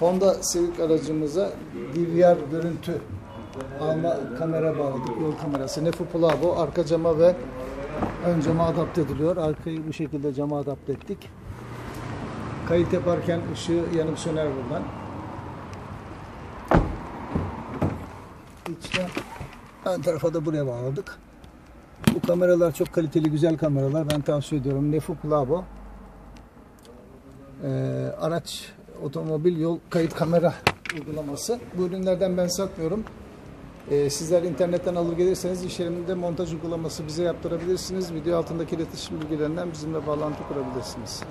Honda Civic aracımıza DVR görüntü alma kamera bağladık. Yol kamerası. Nefu Plavo arka cama ve ön cama adapte ediliyor. Arkayı bu şekilde cama adapte ettik. Kayıt yaparken ışığı yanıp söner buradan. İçten ön tarafa da buraya bağladık. Bu kameralar çok kaliteli, güzel kameralar. Ben tavsiye ediyorum. Nefu Plavo. Ee, araç, otomobil, yol kayıt kamera uygulaması. Bu ürünlerden ben satmıyorum. Ee, sizler internetten alır gelirseniz iş yerinde montaj uygulaması bize yaptırabilirsiniz. Video altındaki iletişim bilgilerinden bizimle bağlantı kurabilirsiniz.